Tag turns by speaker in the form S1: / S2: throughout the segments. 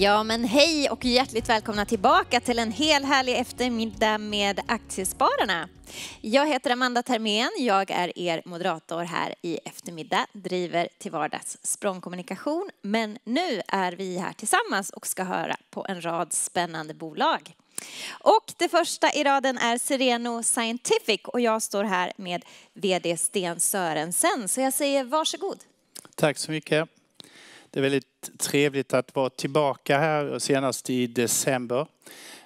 S1: Ja men hej och hjärtligt välkomna tillbaka till en hel härlig eftermiddag med Aktiespararna. Jag heter Amanda Termén, jag är er moderator här i eftermiddag, driver till vardags språngkommunikation. Men nu är vi här tillsammans och ska höra på en rad spännande bolag. Och det första i raden är Sereno Scientific och jag står här med VD Sten Sörensen. Så jag säger varsågod.
S2: Tack så mycket. Det är väldigt trevligt att vara tillbaka här, senast i december.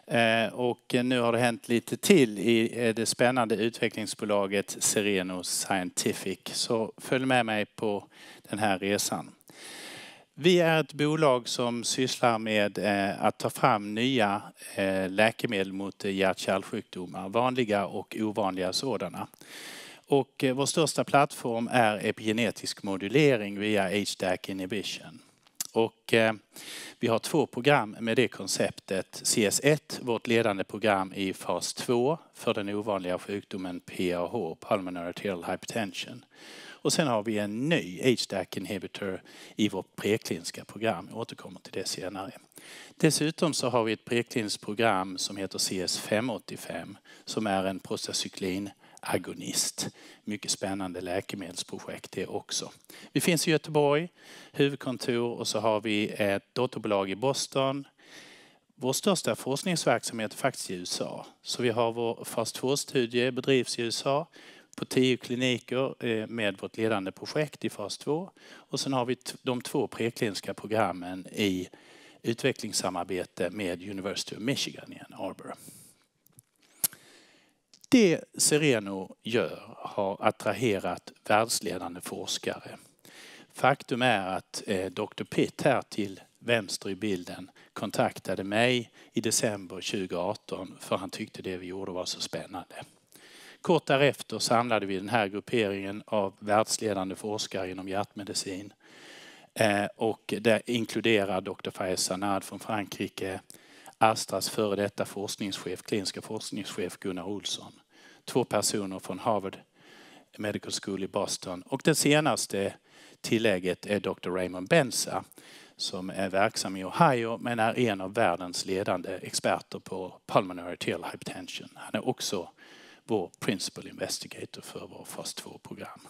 S2: Eh, och nu har det hänt lite till i eh, det spännande utvecklingsbolaget Sereno Scientific. Så följ med mig på den här resan. Vi är ett bolag som sysslar med eh, att ta fram nya läkemedel mot hjärt-kärlsjukdomar, vanliga och ovanliga sådana. Och eh, vår största plattform är epigenetisk modulering via HDAC inhibition. Och eh, vi har två program med det konceptet. CS1, vårt ledande program i fas 2 för den ovanliga sjukdomen PAH, Pulmonary Arterial Hypertension. Och sen har vi en ny HDAC inhibitor i vårt prekliniska program. Jag återkommer till det senare. Dessutom så har vi ett prekliniskt program som heter CS585 som är en prostacyklin agonist. Mycket spännande läkemedelsprojekt det också. Vi finns i Göteborg, huvudkontor och så har vi ett dotterbolag i Boston. Vår största forskningsverksamhet är faktiskt i USA. Så vi har vår fas 2-studie bedrivs i USA på tio kliniker eh, med vårt ledande projekt i fas 2. Och sen har vi de två prekliniska programmen i utvecklingssamarbete med University of Michigan i Ann Arbor. Det Sereno gör har attraherat världsledande forskare. Faktum är att eh, Dr. Pitt här till vänster i bilden kontaktade mig i december 2018 för han tyckte det vi gjorde var så spännande. Kort därefter samlade vi den här grupperingen av världsledande forskare inom hjärtmedicin. Eh, och det inkluderar Dr. Faiz Sanad från Frankrike, Astras före detta forskningschef, kliniska forskningschef Gunnar Olsson. Två personer från Harvard Medical School i Boston. Och det senaste tillägget är Dr. Raymond Benza som är verksam i Ohio men är en av världens ledande experter på pulmonary arterial hypertension. Han är också vår principal investigator för vår fas 2-program.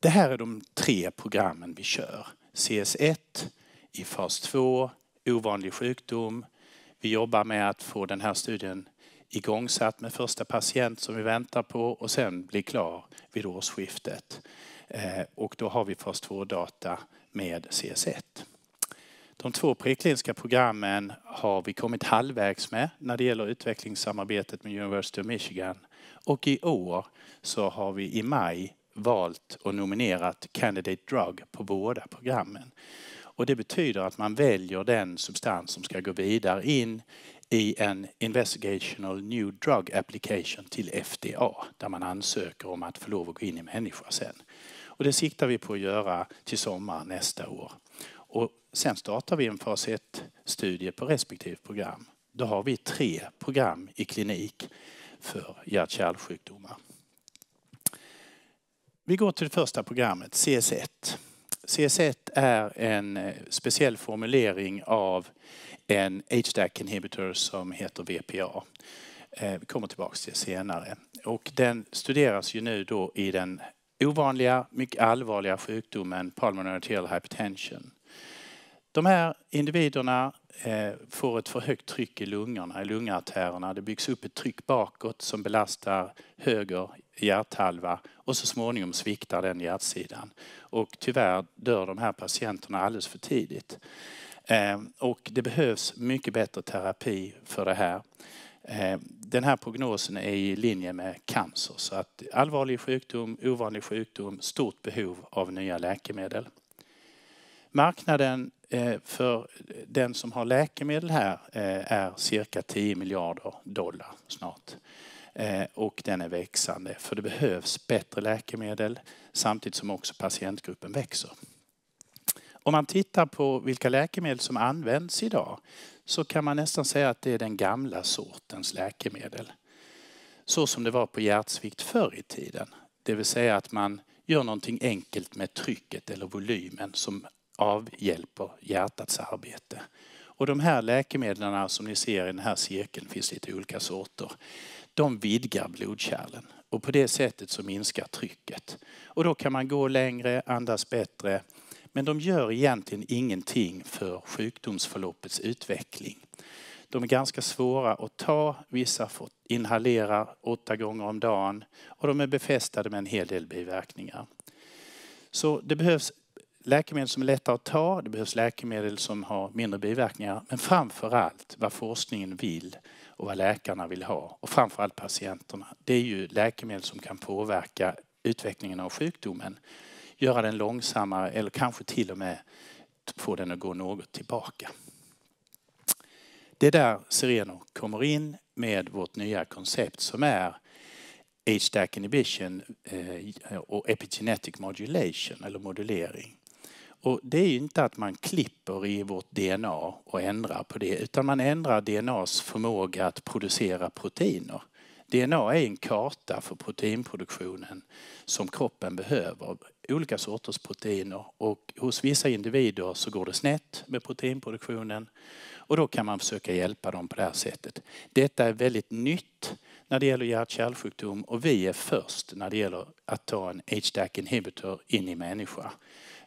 S2: Det här är de tre programmen vi kör. CS1 i fas 2, ovanlig sjukdom. Vi jobbar med att få den här studien igångsatt med första patient som vi väntar på och sen bli klar vid årsskiftet. Eh, och då har vi fas 2-data med CS1. De två prekliniska programmen har vi kommit halvvägs med när det gäller utvecklingssamarbetet med University of Michigan. Och i år så har vi i maj valt och nominerat Candidate Drug på båda programmen. Och det betyder att man väljer den substans som ska gå vidare in i en Investigational New Drug Application till FDA där man ansöker om att få lov att gå in i människa sen. Och det siktar vi på att göra till sommaren nästa år. Och sen startar vi en fas 1-studie på respektive program. Då har vi tre program i klinik för hjärt-kärlsjukdomar. Vi går till det första programmet, CS1. CS1 är en eh, speciell formulering av en HDAC inhibitor som heter VPA. Eh, vi kommer tillbaka till det senare. Och den studeras ju nu då i den ovanliga, mycket allvarliga sjukdomen pulmonary arterial hypertension. De här individerna eh, får ett för högt tryck i lungorna, i lungartärerna. Det byggs upp ett tryck bakåt som belastar höger hjärthalva och så småningom sviktar den hjärtsidan. Och tyvärr dör de här patienterna alldeles för tidigt. Ehm, och det behövs mycket bättre terapi för det här. Ehm, den här prognosen är i linje med cancer. Så att allvarlig sjukdom, ovanlig sjukdom, stort behov av nya läkemedel. Marknaden eh, för den som har läkemedel här eh, är cirka 10 miljarder dollar snart. Eh, och den är växande för det behövs bättre läkemedel samtidigt som också patientgruppen växer. Om man tittar på vilka läkemedel som används idag så kan man nästan säga att det är den gamla sortens läkemedel. Så som det var på hjärtsvikt förr i tiden. Det vill säga att man gör någonting enkelt med trycket eller volymen som avhjälper hjärtats arbete. Och de här läkemedlen som ni ser i den här cirkeln, finns lite olika sorter, de vidgar blodkärlen och på det sättet så minskar trycket. Och då kan man gå längre, andas bättre, men de gör egentligen ingenting för sjukdomsförloppets utveckling. De är ganska svåra att ta, vissa får inhalera åtta gånger om dagen och de är befästade med en hel del biverkningar. Så det behövs läkemedel som är lättare att ta, det behövs läkemedel som har mindre biverkningar, men framför allt vad forskningen vill och vad läkarna vill ha och framför allt patienterna. Det är ju läkemedel som kan påverka utvecklingen av sjukdomen, göra den långsammare eller kanske till och med få den att gå något tillbaka. Det är där Sereno kommer in med vårt nya koncept som är HDAC inhibition eh, och epigenetic modulation eller modulering. Och det är ju inte att man klipper i vårt DNA och ändrar på det utan man ändrar DNAs förmåga att producera proteiner. DNA är en karta för proteinproduktionen som kroppen behöver. Olika sorters proteiner och hos vissa individer så går det snett med proteinproduktionen och då kan man försöka hjälpa dem på det här sättet. Detta är väldigt nytt när det gäller hjärt-kärlsjukdom och vi är först när det gäller att ta en HDAC inhibitor in i människa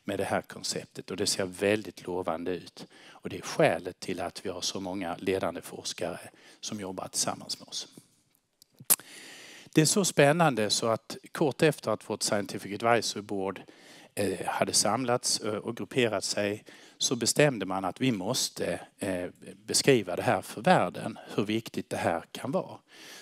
S2: med det här konceptet och det ser väldigt lovande ut. Och det är skälet till att vi har så många ledande forskare som jobbar tillsammans med oss. Det är så spännande så att kort efter att vårt Scientific Advisory Board eh, hade samlats eh, och grupperat sig så bestämde man att vi måste eh, beskriva det här för världen, hur viktigt det här kan vara.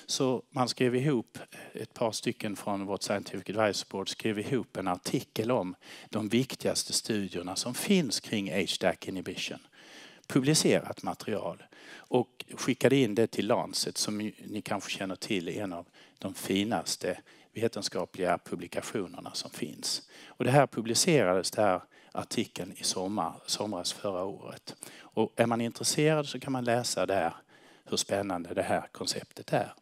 S2: Så man skrev ihop, ett par stycken från vårt Scientific Advice Board skrev ihop en artikel om de viktigaste studierna som finns kring HDAC inhibition. Publicerat material och skickade in det till Lancet som ni kanske känner till är en av de finaste vetenskapliga publikationerna som finns. Och det här publicerades där artikeln i sommar, somras förra året. Och är man intresserad så kan man läsa där hur spännande det här konceptet är.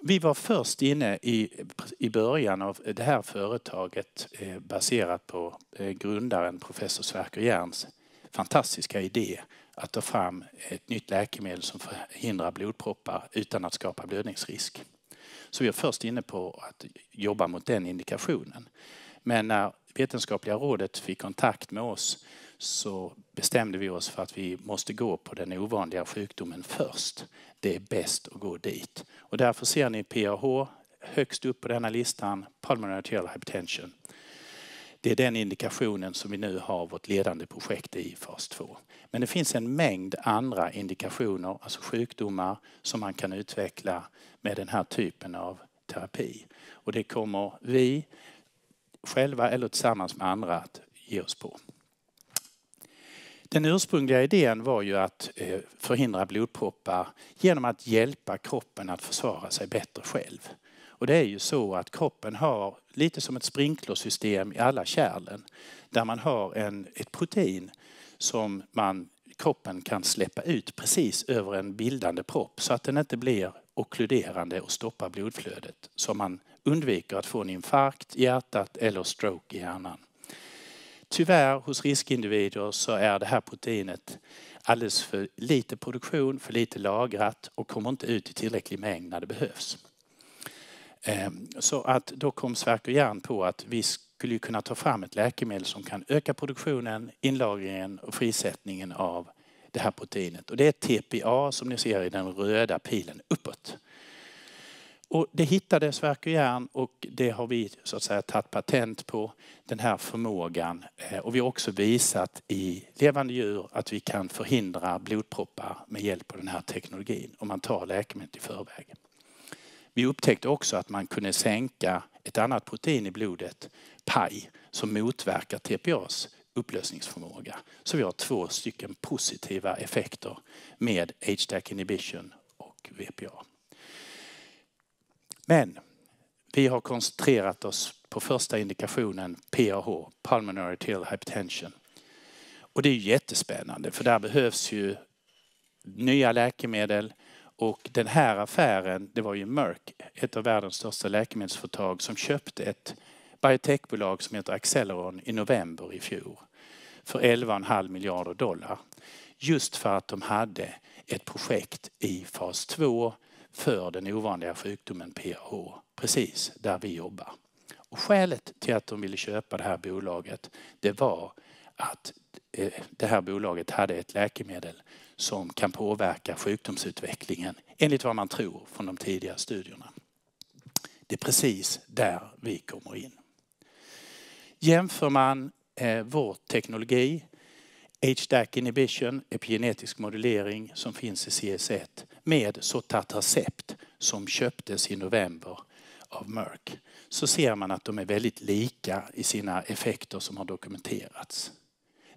S2: Vi var först inne i, i början av det här företaget eh, baserat på eh, grundaren professor Sverker Järns fantastiska idé att ta fram ett nytt läkemedel som förhindrar blodproppar utan att skapa blödningsrisk. Så vi är först inne på att jobba mot den indikationen. Men när Vetenskapliga rådet fick kontakt med oss så bestämde vi oss för att vi måste gå på den ovanliga sjukdomen först. Det är bäst att gå dit. Och därför ser ni PAH högst upp på denna listan, Pulmonary Arterial Hypertension. Det är den indikationen som vi nu har vårt ledande projekt i fas 2. Men det finns en mängd andra indikationer, alltså sjukdomar som man kan utveckla med den här typen av terapi. Och det kommer vi själva eller tillsammans med andra att ge oss på. Den ursprungliga idén var ju att eh, förhindra blodproppar genom att hjälpa kroppen att försvara sig bättre själv. Och det är ju så att kroppen har lite som ett sprinklersystem i alla kärlen där man har en, ett protein som man, kroppen kan släppa ut precis över en bildande propp så att den inte blir okkluderande och stoppar blodflödet som man undviker att få en infarkt i hjärtat eller stroke i hjärnan. Tyvärr hos riskindivider så är det här proteinet alldeles för lite produktion, för lite lagrat och kommer inte ut i tillräcklig mängd när det behövs. Ehm, så att då kom Sverker Järn på att vi skulle kunna ta fram ett läkemedel som kan öka produktionen, inlagringen och frisättningen av det här proteinet. Och det är TPA som ni ser i den röda pilen uppåt. Och det hittade Sverker Järn och det har vi så att säga tagit patent på, den här förmågan. Eh, och vi har också visat i levande djur att vi kan förhindra blodproppar med hjälp av den här teknologin om man tar läkemedlet i förväg. Vi upptäckte också att man kunde sänka ett annat protein i blodet, PAI, som motverkar TPAs upplösningsförmåga. Så vi har två stycken positiva effekter med HDAC inhibition och VPA. Men vi har koncentrerat oss på första indikationen PAH, Pulmonary Arterial Hypertension. Och det är jättespännande för där behövs ju nya läkemedel och den här affären, det var ju Merck, ett av världens största läkemedelsföretag som köpte ett biotechbolag som heter Acceleron i november i fjol. för 11,5 miljarder dollar. Just för att de hade ett projekt i fas 2 för den ovanliga sjukdomen PAH, precis där vi jobbar. Och skälet till att de ville köpa det här bolaget det var att eh, det här bolaget hade ett läkemedel som kan påverka sjukdomsutvecklingen enligt vad man tror från de tidiga studierna. Det är precis där vi kommer in. Jämför man eh, vår teknologi, HDAC inhibition, epigenetisk modulering som finns i CS1 med Sotatercept som köptes i november av Merck så ser man att de är väldigt lika i sina effekter som har dokumenterats.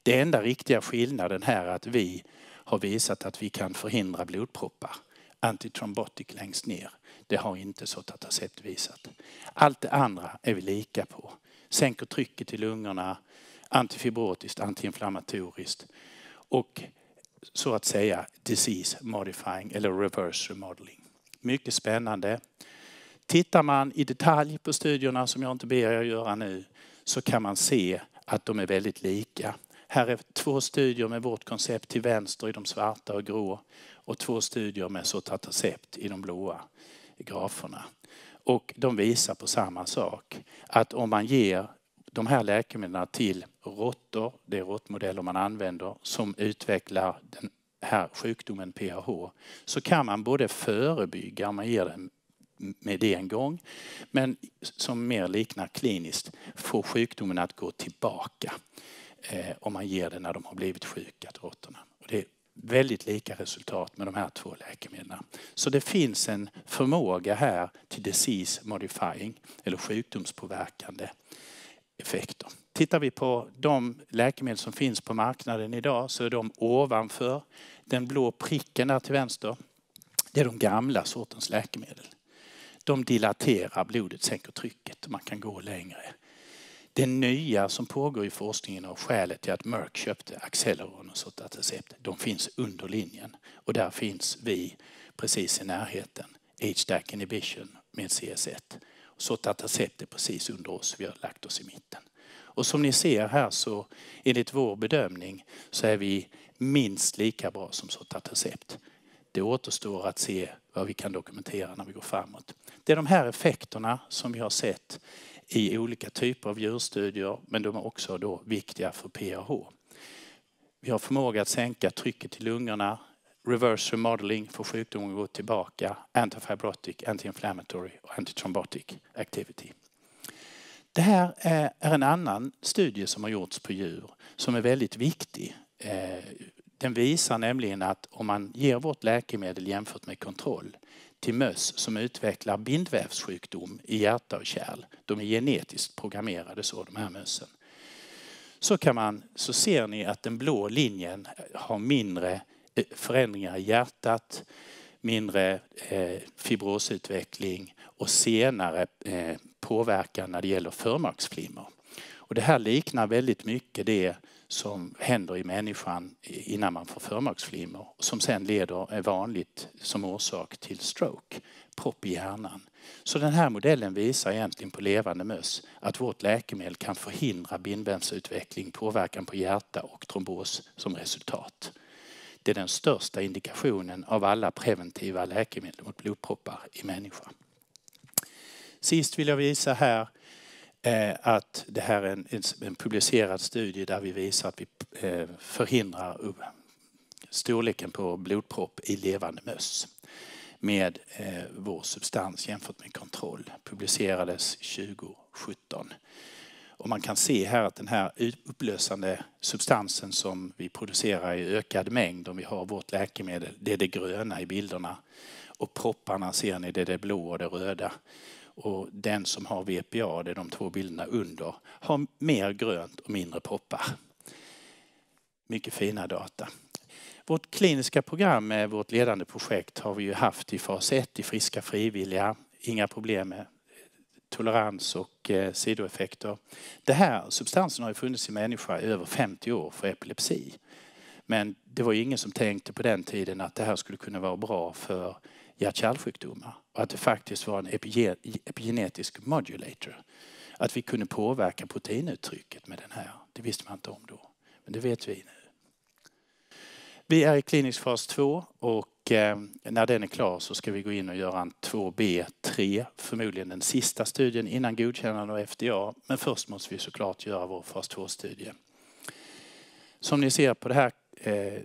S2: Det enda riktiga skillnaden här är att vi har visat att vi kan förhindra blodproppar. Antitrombotic längst ner. Det har inte Sotatercept visat. Allt det andra är vi lika på. Sänker trycket i lungorna, antifibrotiskt, antiinflammatoriskt och så att säga disease modifying eller reverse remodeling. Mycket spännande. Tittar man i detalj på studierna som jag inte ber er göra nu så kan man se att de är väldigt lika. Här är två studier med vårt koncept till vänster i de svarta och grå och två studier med Sotatercept i de blåa graferna. Och de visar på samma sak. Att om man ger de här läkemedlen till råttor, det är råttmodeller man använder, som utvecklar den här sjukdomen PAH, så kan man både förebygga om man ger den med det en gång, men som mer liknar kliniskt, få sjukdomen att gå tillbaka eh, om man ger det när de har blivit sjuka, råttorna. Och det är väldigt lika resultat med de här två läkemedlen. Så det finns en förmåga här till disease modifying eller sjukdomspåverkande effekter. Tittar vi på de läkemedel som finns på marknaden idag så är de ovanför den blå pricken där till vänster. Det är de gamla sortens läkemedel. De dilaterar blodet, sänker trycket och man kan gå längre. Det nya som pågår i forskningen och skälet till att Merck köpte Acceleron och Sotatercept, de finns under linjen. Och där finns vi precis i närheten. HDAC inhibition med CS1. Sotatercept är precis under oss, vi har lagt oss i mitten. Och som ni ser här så enligt vår bedömning så är vi minst lika bra som Sotatercept. Det återstår att se vad vi kan dokumentera när vi går framåt. Det är de här effekterna som vi har sett i olika typer av djurstudier men de är också då viktiga för PAH. Vi har förmåga att sänka trycket i lungorna, reverse remodeling för sjukdomen att gå tillbaka, antifibrotic, anti-inflammatory och antitrombotic activity. Det här är en annan studie som har gjorts på djur som är väldigt viktig. Eh, den visar nämligen att om man ger vårt läkemedel jämfört med kontroll till möss som utvecklar bindvävssjukdom i hjärta och kärl, de är genetiskt programmerade så de här mössen, så, kan man, så ser ni att den blå linjen har mindre förändringar i hjärtat, mindre eh, fibrosutveckling och senare eh, påverkan när det gäller förmaksflimmer. Och det här liknar väldigt mycket det som händer i människan innan man får förmaksflimmer som sen leder, är vanligt som orsak till stroke, propp i hjärnan. Så den här modellen visar egentligen på levande möss att vårt läkemedel kan förhindra bindvävsutveckling, påverkan på hjärta och trombos som resultat. Det är den största indikationen av alla preventiva läkemedel mot blodproppar i människa. Sist vill jag visa här eh, att det här är en, en, publicerad studie där vi visar att vi eh, förhindrar storleken på blodpropp i levande möss med eh, vår substans jämfört med kontroll. Publicerades 2017. Och man kan se här att den här upplösande substansen som vi producerar i ökad mängd om vi har vårt läkemedel, det är det gröna i bilderna. Och propparna ser ni, det är det blå och det röda. Och den som har VPA, det är de två bilderna under, har mer grönt och mindre proppar. Mycket fina data. Vårt kliniska program med vårt ledande projekt har vi ju haft i fas 1 i friska frivilliga. Inga problem med tolerans och eh, sidoeffekter. Den här substansen har ju funnits i människa i över 50 år för epilepsi. Men det var ju ingen som tänkte på den tiden att det här skulle kunna vara bra för hjärt-kärlsjukdomar och att det faktiskt var en epigenetisk modulator. Att vi kunde påverka proteinuttrycket med den här, det visste man inte om då. Men Det vet vi nu. Vi är i klinisk fas 2 och eh, när den är klar så ska vi gå in och göra en 2B3, förmodligen den sista studien innan godkännande av FDA. Men först måste vi såklart göra vår fas 2-studie. Som ni ser på det här eh,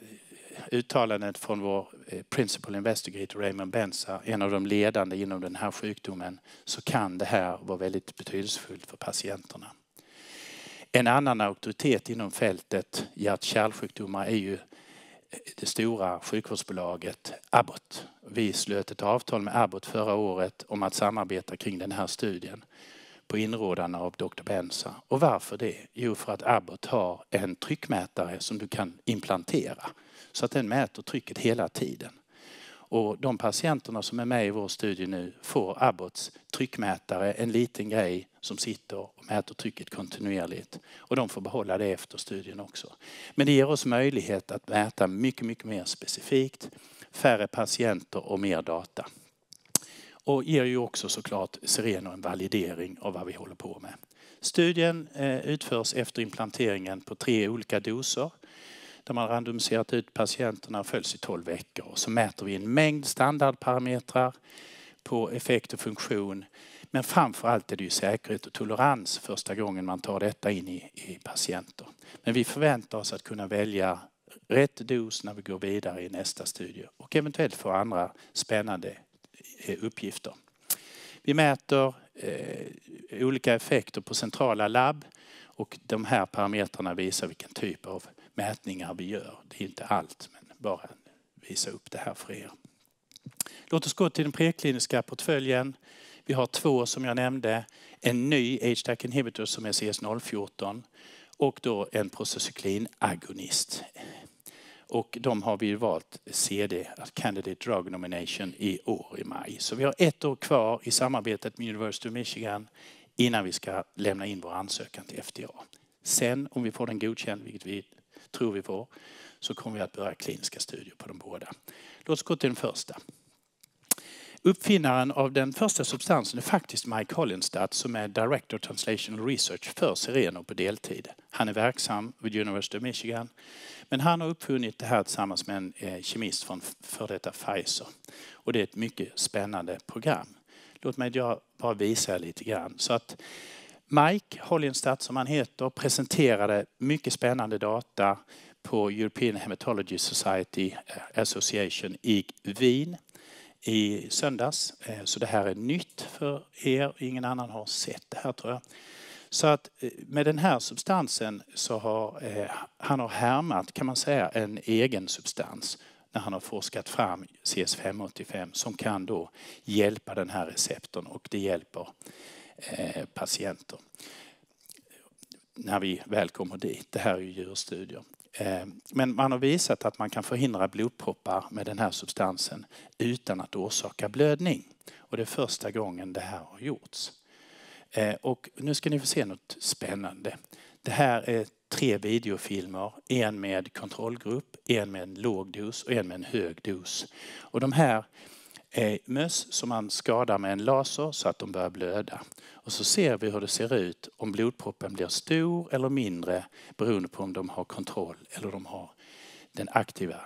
S2: uttalandet från vår eh, Principal Investigator Raymond Benza, en av de ledande inom den här sjukdomen, så kan det här vara väldigt betydelsefullt för patienterna. En annan auktoritet inom fältet hjärt-kärlsjukdomar är ju det stora sjukvårdsbolaget Abbott. Vi slöt ett avtal med Abbott förra året om att samarbeta kring den här studien på inrådan av Dr. Benza. Och varför det? Jo, för att Abbott har en tryckmätare som du kan implantera så att den mäter trycket hela tiden. Och de patienterna som är med i vår studie nu får Abbotts tryckmätare, en liten grej som sitter och mäter trycket kontinuerligt. Och de får behålla det efter studien också. Men det ger oss möjlighet att mäta mycket, mycket mer specifikt, färre patienter och mer data. Och ger ju också såklart Sereno en validering av vad vi håller på med. Studien eh, utförs efter implanteringen på tre olika doser där man randomiserat ut patienterna och följs i 12 veckor. Och så mäter vi en mängd standardparametrar på effekt och funktion. Men framför allt är det ju säkerhet och tolerans första gången man tar detta in i, i patienter. Men vi förväntar oss att kunna välja rätt dos när vi går vidare i nästa studie och eventuellt få andra spännande eh, uppgifter. Vi mäter eh, olika effekter på centrala labb och de här parametrarna visar vilken typ av mätningar vi gör. Det är inte allt, men bara visa upp det här för er. Låt oss gå till den prekliniska portföljen. Vi har två som jag nämnde. En ny HDAC inhibitor som är CS014 och då en prostacyklinagonist. Och de har vi valt CD, Candidate Drug Nomination, i år i maj. Så vi har ett år kvar i samarbetet med University of Michigan innan vi ska lämna in vår ansökan till FDA. Sen om vi får den godkänd, vilket vi tror vi får, så kommer vi att börja kliniska studier på de båda. Låt oss gå till den första. Uppfinnaren av den första substansen är faktiskt Mike Hollenstadt som är Director Translational Research för Sereno på deltid. Han är verksam vid University of Michigan. Men han har uppfunnit det här tillsammans med en eh, kemist från för detta Pfizer. Och det är ett mycket spännande program. Låt mig bara visa lite grann. Så att Mike Hollenstadt som han heter presenterade mycket spännande data på European Hematology Society eh, Association i Wien i söndags. Eh, så det här är nytt för er. Ingen annan har sett det här tror jag. Så att eh, med den här substansen så har eh, han har härmat kan man säga en egen substans när han har forskat fram CS585 som kan då hjälpa den här receptorn och det hjälper Eh, patienter. När vi väl kommer dit. Det här är ju djurstudier. Eh, men man har visat att man kan förhindra blodproppar med den här substansen utan att orsaka blödning. Och det är första gången det här har gjorts. Eh, och nu ska ni få se något spännande. Det här är tre videofilmer, en med kontrollgrupp, en med en låg dos och en med en hög dos. Och de här möss som man skadar med en laser så att de börjar blöda. Och så ser vi hur det ser ut om blodproppen blir stor eller mindre beroende på om de har kontroll eller de har den aktiva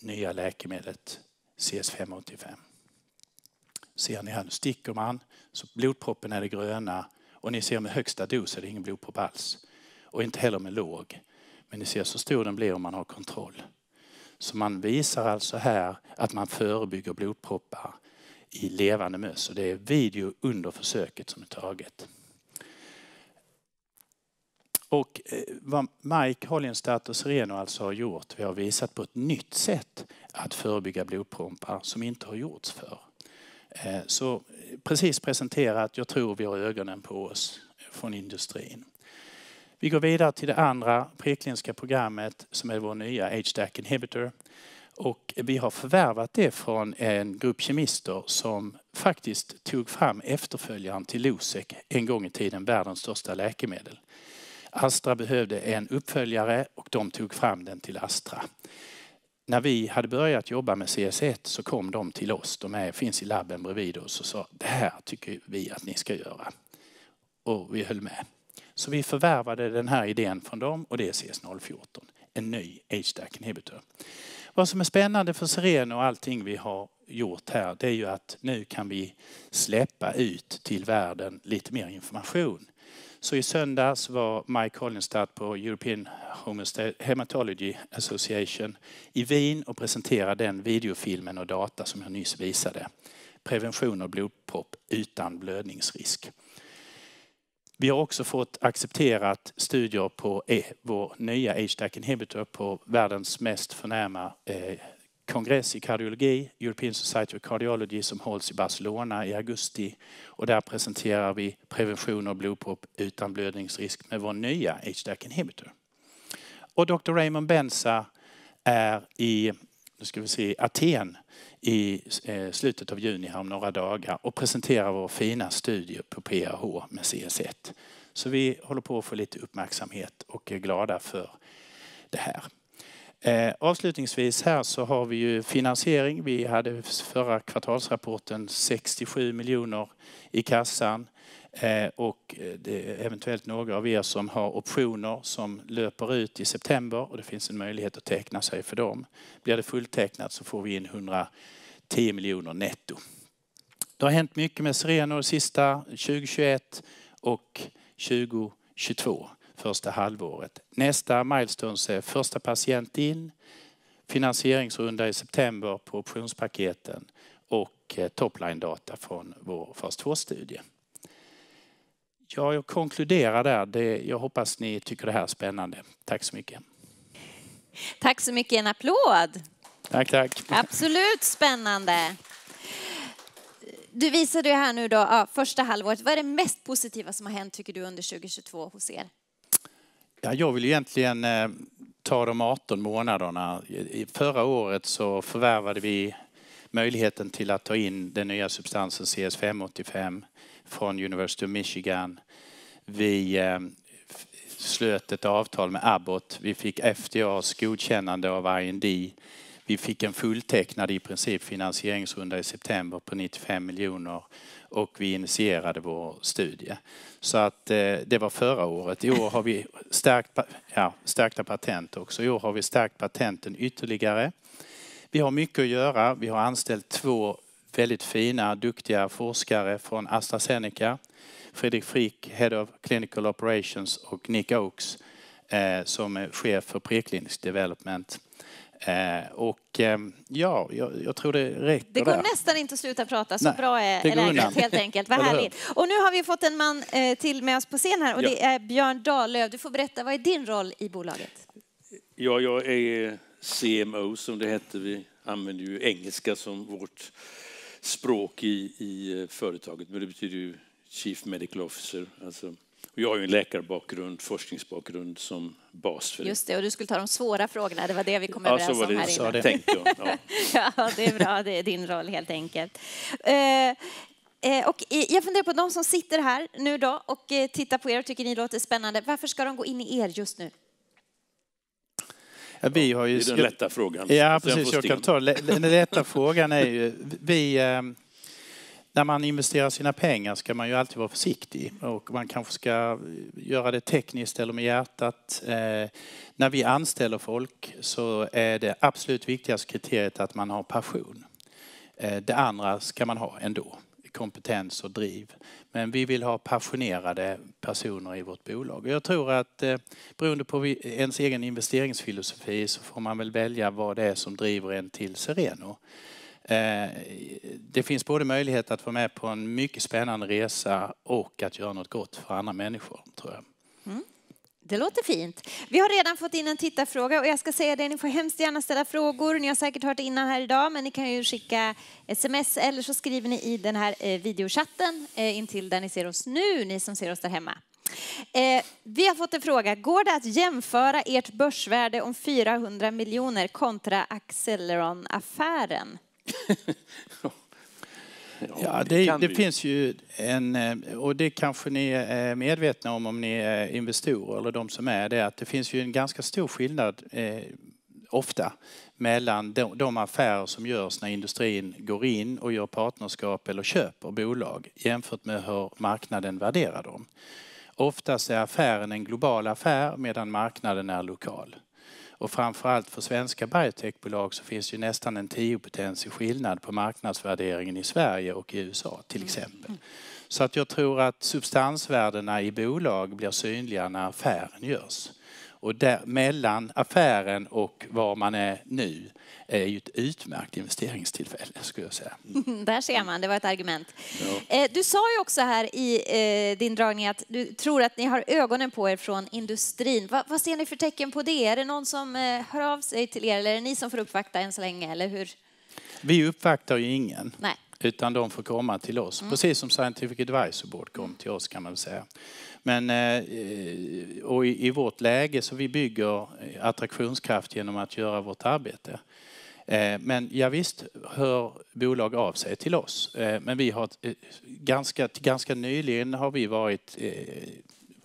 S2: nya läkemedlet CS585. Ser ni här, nu sticker man, så blodproppen är det gröna och ni ser med högsta dos är det ingen blodpropp alls. Och inte heller med låg. Men ni ser så stor den blir om man har kontroll. Så man visar alltså här att man förebygger blodproppar i levande möss. Och det är video under försöket som är taget. Och eh, vad Mike Hollenstadt och Sereno alltså har gjort, vi har visat på ett nytt sätt att förebygga blodproppar som inte har gjorts för. Eh, så eh, precis presenterat, jag tror vi har ögonen på oss från industrin. Vi går vidare till det andra prekliniska programmet som är vår nya HDAC inhibitor. Och vi har förvärvat det från en grupp kemister som faktiskt tog fram efterföljaren till Losec, en gång i tiden världens största läkemedel. Astra behövde en uppföljare och de tog fram den till Astra. När vi hade börjat jobba med CS1 så kom de till oss, de är, finns i labben bredvid oss och sa det här tycker vi att ni ska göra. Och vi höll med. Så vi förvärvade den här idén från dem och det är CS014. en ny HDAC inhibitor. Vad som är spännande för Sereno och allting vi har gjort här det är ju att nu kan vi släppa ut till världen lite mer information. Så i söndags var Mike Hollenstadt på European Hematology Association i Wien och presenterade den videofilmen och data som jag nyss visade. Prevention av blodpropp utan blödningsrisk. Vi har också fått accepterat studier på e, vår nya HDAC inhibitor på världens mest förnäma eh, kongress i kardiologi, European Society of Cardiology, som hålls i Barcelona i augusti. Och där presenterar vi prevention av blodpropp utan blödningsrisk med vår nya HDAC inhibitor. Och Dr. Raymond Benza är i nu ska vi se, Aten i eh, slutet av juni här om några dagar och presenterar vår fina studie på PAH med CS1. Så vi håller på att få lite uppmärksamhet och är glada för det här. Eh, avslutningsvis här så har vi ju finansiering. Vi hade förra kvartalsrapporten 67 miljoner i kassan. Eh, och eh, det är eventuellt några av er som har optioner som löper ut i september och det finns en möjlighet att teckna sig för dem. Blir det fulltecknat så får vi in 110 miljoner netto. Det har hänt mycket med Sereno sista 2021 och 2022 första halvåret. Nästa milestones är första patient in, finansieringsrunda i september på optionspaketen och eh, topline-data från vår fas 2-studie. Ja, jag konkluderar där. Det, jag hoppas ni tycker det här är spännande. Tack så mycket.
S1: Tack så mycket. En applåd.
S2: Tack, tack.
S1: Absolut spännande. Du visade ju här nu då, ja, första halvåret. Vad är det mest positiva som har hänt tycker du under 2022 hos er?
S2: Ja, jag vill egentligen eh, ta de 18 månaderna. I förra året så förvärvade vi möjligheten till att ta in den nya substansen CS585 från University of Michigan. Vi eh, slöt ett avtal med Abbott. Vi fick FDAs godkännande av IND. Vi fick en fulltecknad i princip finansieringsrunda i september på 95 miljoner och vi initierade vår studie. Så att eh, det var förra året. I år har vi stärkt, ja, stärkta patent också. I år har vi stärkt patenten ytterligare. Vi har mycket att göra. Vi har anställt två väldigt fina, duktiga forskare från AstraZeneca. Fredrik Frick, Head of Clinical Operations och Nick Oaks eh, som är chef för preklinisk development. Eh, och eh, ja, jag, jag, tror det räcker
S1: Det går
S2: där.
S1: nästan inte att sluta prata, så Nej, bra är
S2: läget
S1: helt enkelt. Vad härligt. Och nu har vi fått en man eh, till med oss på scen här och ja. det är Björn Dahlöf. Du får berätta, vad är din roll i bolaget?
S3: Ja, jag är CMO som det heter. Vi använder ju engelska som vårt språk i, i företaget, men det betyder ju Chief Medical Officer. Alltså jag har ju en läkarbakgrund, forskningsbakgrund som bas för det.
S1: Just det, och du skulle ta de svåra frågorna. Det var det vi kom ja, överens om här inne.
S3: Det tänkte jag.
S1: Ja. ja, det är bra. Det är din roll helt enkelt. Uh, och jag funderar på de som sitter här nu då och eh, tittar på er och tycker ni låter spännande. Varför ska de gå in i er just nu?
S2: Ja, vi har ju...
S3: Det är den lätta frågan.
S2: Ja, precis. Jag kan ta den lätta frågan är ju, vi när man investerar sina pengar ska man ju alltid vara försiktig och man kanske ska göra det tekniskt eller med hjärtat. Eh, när vi anställer folk så är det absolut viktigaste kriteriet att man har passion. Eh, det andra ska man ha ändå, kompetens och driv. Men vi vill ha passionerade personer i vårt bolag. Jag tror att eh, beroende på ens egen investeringsfilosofi så får man väl välja vad det är som driver en till Sereno. Eh, det finns både möjlighet att vara med på en mycket spännande resa och att göra något gott för andra människor, tror jag.
S1: Det låter fint. Vi har redan fått in en tittarfråga och jag ska säga det, ni får hemskt gärna ställa frågor. Ni har säkert hört det innan här idag, men ni kan ju skicka sms eller så skriver ni i den här eh, videochatten eh, intill där ni ser oss nu, ni som ser oss där hemma. Eh, vi har fått en fråga. Går det att jämföra ert börsvärde om 400 miljoner kontra Acceleron-affären?
S2: Ja, det, det finns ju en, eh, och det kanske ni är medvetna om om ni är investorer eller de som är det, att det finns ju en ganska stor skillnad eh, ofta mellan de, de, affärer som görs när industrin går in och gör partnerskap eller köper bolag jämfört med hur marknaden värderar dem. Oftast är affären en global affär medan marknaden är lokal. Och framförallt för svenska biotechbolag så finns det ju nästan en tiopotentig skillnad på marknadsvärderingen i Sverige och i USA till exempel. Så att jag tror att substansvärdena i bolag blir synliga när affären görs. Och där, mellan affären och var man är nu är ju ett utmärkt investeringstillfälle skulle jag säga.
S1: Där ser man, det var ett argument. Eh, Du sa ju också här i eh, din dragning att du tror att ni har ögonen på er från industrin. Va- Vad ser ni för tecken på det? Är det någon som eh, hör av sig till er eller är det ni som får uppvakta än så länge? Eller hur?
S2: Vi uppvaktar ju ingen.
S1: Nej.
S2: Utan de får komma till oss. Precis som Scientific Advisory Board kom till oss kan man säga. Men eh, och i, i vårt läge så vi bygger eh, attraktionskraft genom att göra vårt arbete. Eh, men ja, visst hör bolag av sig till oss. Men vi har ganska, ganska nyligen har vi varit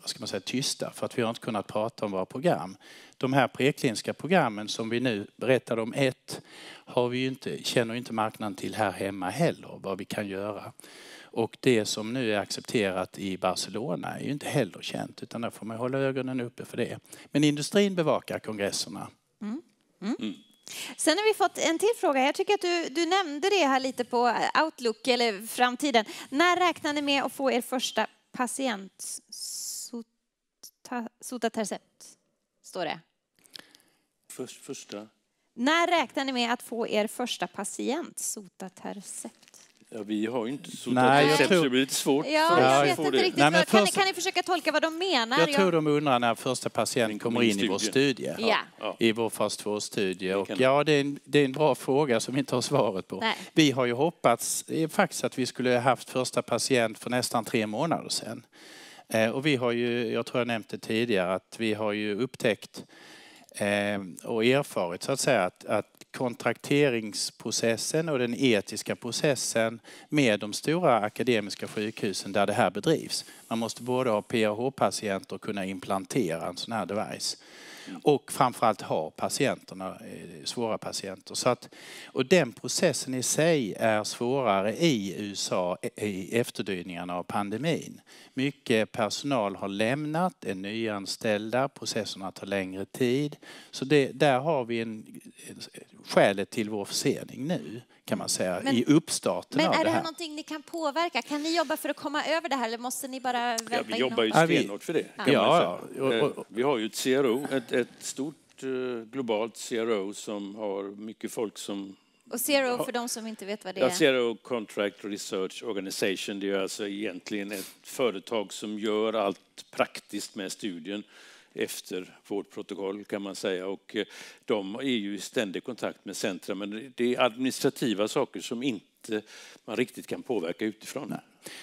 S2: vad ska man säga, tysta för att vi har inte kunnat prata om våra program. De här prekliniska programmen som vi nu berättade om ett har vi inte, känner inte marknaden till här hemma heller vad vi kan göra. Och det som nu är accepterat i Barcelona är ju inte heller känt utan där får man hålla ögonen uppe för det. Men industrin bevakar kongresserna.
S1: Sen har vi fått en till fråga. Jag tycker att du, du nämnde det här lite på Outlook eller framtiden. När räknar ni med att få er första patient sota- sotatercept? Står det.
S3: Först, första,
S1: När räknar ni med att få er första patient sotatercept?
S3: Ja, vi har ju inte så
S2: Nej,
S1: jag
S3: så
S2: tror-
S3: det blir lite svårt
S1: Ja, jag vet inte
S3: det.
S1: riktigt.
S2: Nej, men
S1: kan, ni, kan ni försöka tolka vad de menar?
S2: Jag tror de undrar när första patient
S3: Den
S2: kommer in i vår studie.
S1: Ja.
S3: Ja.
S2: I vår fas 2-studie. Och
S3: kan-
S2: ja, det är, en, det är en bra fråga som vi inte har svaret på.
S1: Nej.
S2: Vi har ju hoppats eh, faktiskt att vi skulle ha haft första patient för nästan tre månader sedan. Eh, och vi har ju, jag tror jag nämnt det tidigare, att vi har ju upptäckt eh, och erfarit så att säga att, att kontrakteringsprocessen och den etiska processen med de stora akademiska sjukhusen där det här bedrivs. Man måste både ha PAH-patienter och kunna implantera en sån här device. Och framförallt har patienterna, eh, svåra patienter. Så att, och den processen i sig är svårare i USA i efterdyningarna av pandemin. Mycket personal har lämnat, är nyanställda, processerna tar längre tid. Så det, där har vi en, eh, skälet till vår försening nu kan man säga
S1: Men-
S2: i uppstarten
S1: Men
S2: av
S1: är
S2: det
S1: det här
S2: här.
S1: någonting ni kan påverka? Kan ni jobba för att komma över det här eller måste ni bara
S3: Ja,
S1: vänta
S3: vi
S1: in
S3: jobbar ju
S2: Ja, vi-
S3: stenhårt för det.
S1: Ja.
S2: Ja, och-
S3: Eh, Vi har ju ett CRO, ett, ett stort eh, globalt CRO som har mycket folk som...
S1: Och Zero för de som inte vet vad det
S3: Ja,
S1: är.
S3: CRO, Contract Research Organization, det är alltså egentligen ett företag som gör allt praktiskt med studien efter vårt protokoll kan man säga. Och eh, de är ju i ständig kontakt med centra, men det är administrativa saker som inte man riktigt kan påverka utifrån.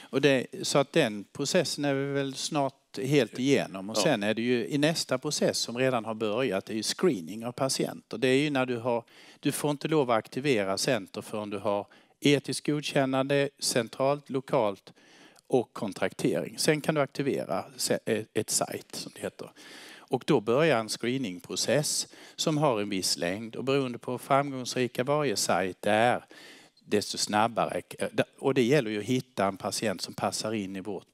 S2: Och det, så att den processen är vi väl snart helt igenom. Och
S3: Ja.
S2: sen är det ju i nästa process som redan har börjat, det är ju screening av patienter. Det är ju när du har, du får inte lov att aktivera center förrän du har etiskt godkännande centralt, lokalt och kontraktering. Sen kan du aktivera eh, ett site som det heter. Och då börjar en screeningprocess som har en viss längd och beroende på hur framgångsrika varje sajt är desto snabbare. Och det gäller ju att hitta en patient som passar in i vårt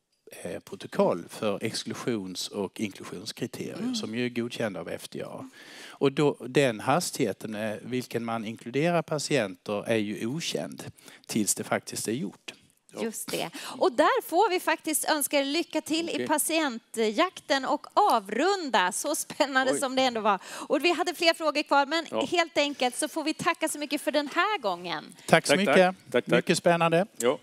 S2: eh, protokoll för exklusions och inklusionskriterier som ju är godkända av FDA. Och då, den hastigheten eh, vilken man inkluderar patienter är ju okänd tills det faktiskt är gjort.
S1: Just det. Och där får vi faktiskt önska er lycka till i
S3: Okej.
S1: patientjakten och avrunda. Så spännande
S3: Oj.
S1: som det ändå var. Och vi hade fler frågor kvar, men
S3: Ja.
S1: helt enkelt så får vi tacka så mycket för den här gången.
S2: Tack så
S3: Tack,
S2: mycket.
S3: tack. Tack, tack.
S2: Mycket spännande.
S3: Ja.